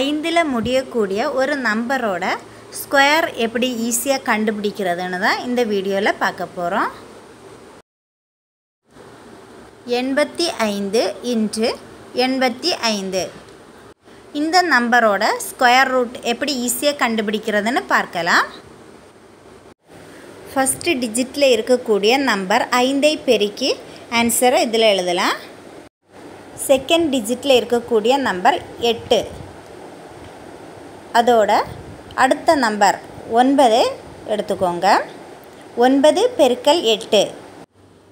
ஐந்தில் முடியக்கூடிய ஒரு நம்பரோட ஸ்கொயர் எப்படி ஈஸியாக கண்டுபிடிக்கிறதுன்னு தான் இந்த வீடியோவில் பார்க்க போகிறோம் எண்பத்தி ஐந்து இன்று எண்பத்தி ஐந்து. இந்த நம்பரோட ஸ்கொயர் ரூட் எப்படி ஈஸியாக கண்டுபிடிக்கிறதுன்னு பார்க்கலாம். ஃபஸ்ட்டு டிஜிட்டில் இருக்கக்கூடிய நம்பர் ஐந்தை பெருக்கி ஆன்சரை இதில் எழுதலாம். செகண்ட் டிஜிட்டில் இருக்கக்கூடிய நம்பர் எட்டு. அதோட அடுத்த நம்பர் ஒன்பது எடுத்துக்கோங்க. ஒன்பது பெருக்கல் எட்டு.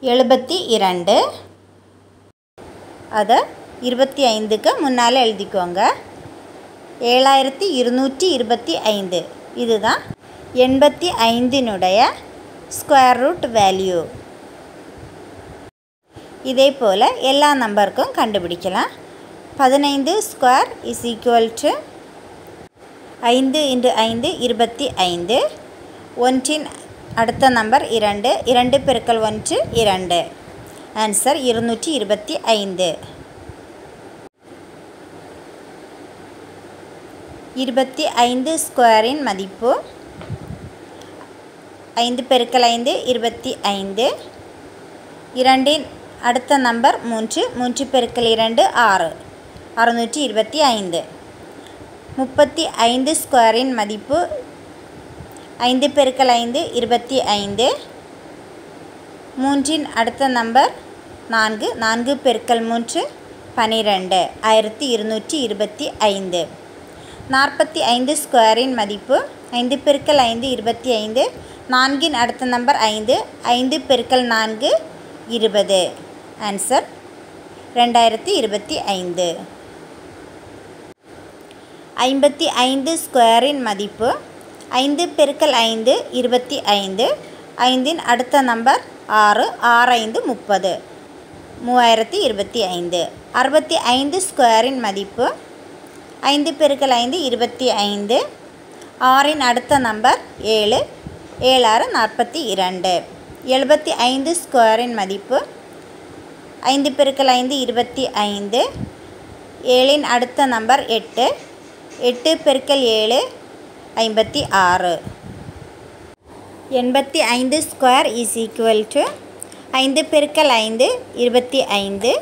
எழுபத்தி இரண்டு. அதை இருபத்தி ஐந்துக்கு முன்னால் எழுதிக்கோங்க. ஏழாயிரத்தி இருநூற்றி இருபத்தி ஐந்து. இதுதான் எண்பத்தி ஐந்தினுடைய ஸ்கொயர் ரூட் வேல்யூ இதே போல் எல்லா நம்பருக்கும் கண்டுபிடிக்கலாம். பதினைந்து ஸ்கொயர் இஸ் ஈக்குவல் டு ஐந்து இன்டு ஐந்து இருபத்தி ஐந்து. ஒன்றின் அடுத்த நம்பர் இரண்டு இரண்டு பெருக்கல் ஒன்று இரண்டு. ஆன்சர் இருநூற்றி இருபத்தி ஐந்து. இருபத்தி ஐந்து ஸ்கொயரின் மதிப்பு. ஐந்து பெருக்கல் ஐந்து இருபத்தி ஐந்து. இரண்டின் அடுத்த நம்பர் மூன்று மூன்று பெருக்கல் இரண்டு ஆறு. அறுநூற்றி இருபத்தி ஐந்து. முப்பத்தி ஐந்து ஸ்கொயரின் மதிப்பு ஐந்து பெருக்கல் ஐந்து இருபத்தி ஐந்து. மூன்றின் அடுத்த நம்பர் நான்கு நான்கு பெருக்கல் மூன்று பனிரெண்டு. ஆயிரத்தி இருநூற்றி இருபத்தி ஐந்து. நாற்பத்தி ஐந்து ஸ்கொயரின் மதிப்பு ஐந்து பெருக்கல் ஐந்து இருபத்தி ஐந்து. நான்கின் அடுத்த நம்பர் ஐந்து ஐந்து பெருக்கல் நான்கு இருபது. ஆன்சர் ரெண்டாயிரத்தி இருபத்தி ஐந்து. ஐம்பத்தி ஐந்து ஸ்கொயரின் மதிப்பு ஐந்து பெருக்கல் ஐந்து இருபத்தி ஐந்து. ஐந்தின் அடுத்த நம்பர் ஆறு ஆறு ஐந்து முப்பது. மூவாயிரத்தி இருபத்தி ஐந்து. அறுபத்தி ஐந்து ஸ்கொயரின் மதிப்பு ஐந்து பெருக்கல் ஐந்து இருபத்தி ஐந்து. ஆறின் அடுத்த நம்பர் ஏழு ஏழாறு நாற்பத்தி இரண்டு. எழுபத்தி ஐந்து ஸ்கொயரின் மதிப்பு ஐந்து பெருக்கல் ஐந்து இருபத்தி ஐந்து. ஏழின் அடுத்த நம்பர் எட்டு எட்டு பெருக்கல் ஏழு ஐம்பத்தி ஆறு. எண்பத்தி ஐந்து ஸ்கொயர் இஸ் ஈக்குவல் டு ஐந்து பெருக்கல் ஐந்து இருபத்தி ஐந்து.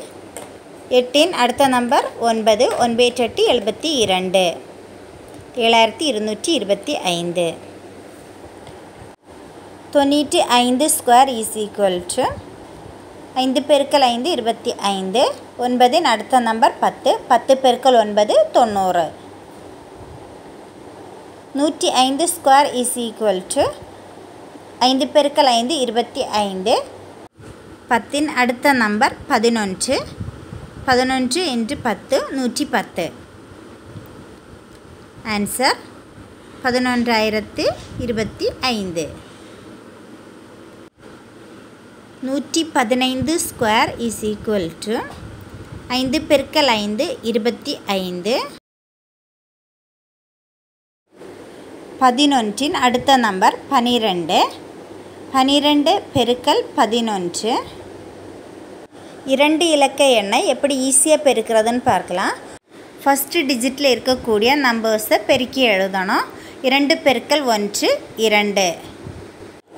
எட்டின் அடுத்த நம்பர் ஒன்பது ஒன்பது எட்டு எழுபத்தி இரண்டு. ஏழாயிரத்தி இருநூற்றி இருபத்தி ஐந்து. தொண்ணூற்றி ஐந்து ஸ்கொயர் இஸ் ஈக்குவல் டு ஐந்து பெருக்கல் ஐந்து இருபத்தி ஐந்து. ஒன்பதின் அடுத்த நம்பர் பத்து பத்து பெருக்கல் ஒன்பது தொண்ணூறு. நூற்றி ஐந்து ஸ்கொயர் இஸ் ஈக்குவல் டு ஐந்து பெருக்கல் ஐந்து இருபத்தி ஐந்து பத்தின் அடுத்த நம்பர் பதினொன்று பதினொன்று இன்று பத்து நூற்றி பத்து ஆன்சர் பதினொன்றாயிரத்து இருபத்தி ஐந்து நூற்றி பதினைந்து ஸ்கொயர் இஸ் ஈக்குவல் டு ஐந்து பெருக்கல் ஐந்து இருபத்தி ஐந்து பதினொன்றின் அடுத்த நம்பர் பனிரெண்டு. பனிரெண்டு பெருக்கல் பதினொன்று. இரண்டு இலக்க எண்ணை எப்படி ஈஸியாக பெருக்கிறதுன்னு பார்க்கலாம். ஃபஸ்ட்டு டிஜிட்டில் இருக்கக்கூடிய நம்பர்ஸை பெருக்கி எழுதணும். இரண்டு பெருக்கல் ஒன்று இரண்டு.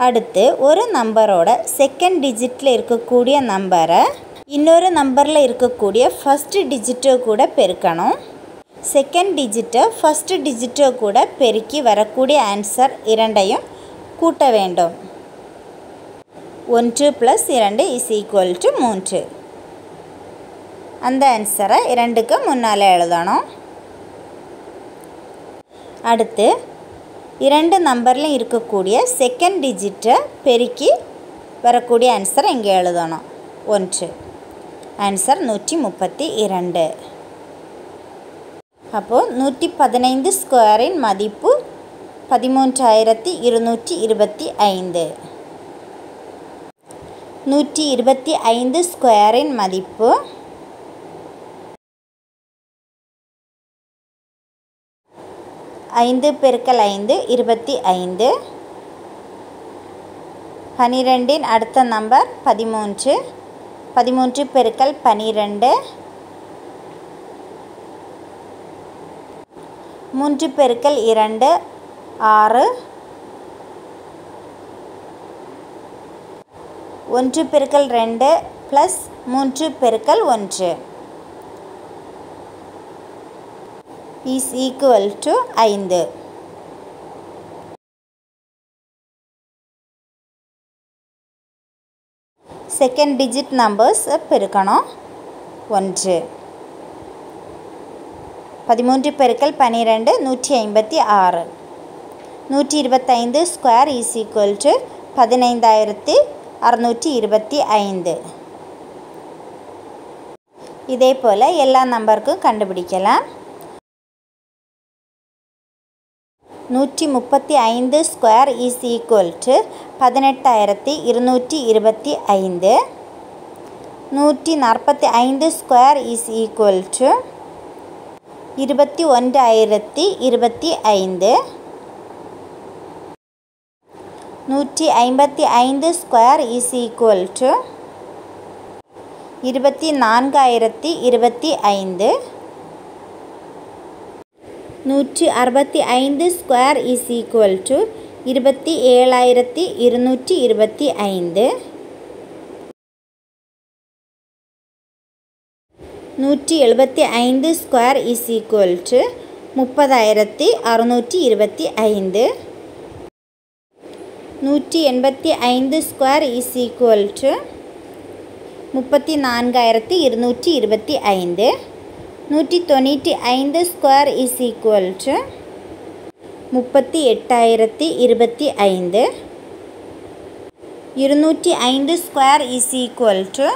அடுத்து ஒரு நம்பரோட செகண்ட் டிஜிட்டில் இருக்கக்கூடிய நம்பரை இன்னொரு நம்பரில் இருக்கக்கூடிய ஃபஸ்ட்டு டிஜிட்டை கூட பெருக்கணும். செகண்ட் டிஜிட்டை ஃபஸ்ட்டு டிஜிட்டை கூட பெருக்கி வரக்கூடிய ஆன்சர் இரண்டையும் கூட்ட வேண்டும். ஒன்று ப்ளஸ் இரண்டு இஸ் ஈக்குவல் டு மூன்று. அந்த ஆன்சரை இரண்டுக்கு முன்னால் எழுதணும். அடுத்து இரண்டு நம்பரில் இருக்கக்கூடிய செகண்ட் டிஜிட்டை பெருக்கி வரக்கூடிய ஆன்சர் இங்கே எழுதணும். ஒன்று. ஆன்சர் நூற்றி முப்பத்தி இரண்டு. அப்போது நூற்றி பதினைந்து ஸ்கொயரின் மதிப்பு பதிமூன்றாயிரத்தி இருநூற்றி இருபத்தி ஐந்து. நூற்றி இருபத்தி ஐந்து ஸ்கொயரின் மதிப்பு ஐந்து பெருக்கல் ஐந்து இருபத்தி ஐந்து. பனிரெண்டின் அடுத்த நம்பர் பதிமூன்று. பதிமூன்று பெருக்கல் பனிரெண்டு. மூன்று பெருக்கல் இரண்டு ஆறு. ஒன்று பெருக்கல் ரெண்டு ப்ளஸ் மூன்று பெருக்கல் ஒன்று. இஸ் ஈக்குவல் டு ஐந்து. செகண்ட் டிஜிட் நம்பர்ஸ் பெருக்கணும். ஒன்று. பதிமூன்று பெருக்கல் பன்னிரெண்டு நூற்றி ஐம்பத்தி ஆறு. நூற்றி இருபத்தைந்து ஸ்கொயர் இஸ் ஈக்குவல் டு பதினைந்தாயிரத்தி அறநூற்றி இருபத்தி ஐந்து. இதே போல் எல்லா நம்பருக்கும் கண்டுபிடிக்கலாம். நூற்றி முப்பத்தி ஐந்து ஸ்கொயர் இஸ் ஈக்குவல் டு பதினெட்டாயிரத்தி இருநூற்றி இருபத்தி ஐந்து. நூற்றி நாற்பத்தி ஐந்து ஸ்கொயர் இஸ் ஈக்குவல் டு இருபத்தி ஒன்றாயிரத்தி இருபத்தி ஐந்து. நூற்றி ஐம்பத்தி ஐந்து ஸ்கொயர் இஸ் ஈக்குவல் டு இருபத்தி நான்காயிரத்தி இருபத்தி ஐந்து. நூற்றி அறுபத்தி ஐந்து ஸ்கொயர் இஸ் ஈக்குவல் டு இருபத்தி ஏழாயிரத்தி இருநூற்றி இருபத்தி ஐந்து. நூற்றி எழுபத்தி ஐந்து ஸ்கொயர் இஸ் ஈக்குவல் டு முப்பதாயிரத்தி அறுநூற்றி இருபத்தி ஐந்து. நூற்றி எண்பத்தி ஐந்து ஸ்கொயர் இஸ் ஈக்குவல் டு முப்பத்தி நான்காயிரத்தி இருநூற்றி இருபத்தி ஐந்து. நூற்றி தொண்ணூற்றி ஐந்து ஸ்கொயர் இஸ் ஈக்குவல் டு முப்பத்தி எட்டாயிரத்தி இருபத்தி ஐந்து. இருநூற்றி ஐந்து ஸ்கொயர் இஸ் ஈக்குவல் டு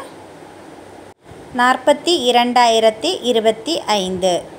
நாற்பத்தி இரண்டாயிரத்தி இருபத்தி ஐந்து.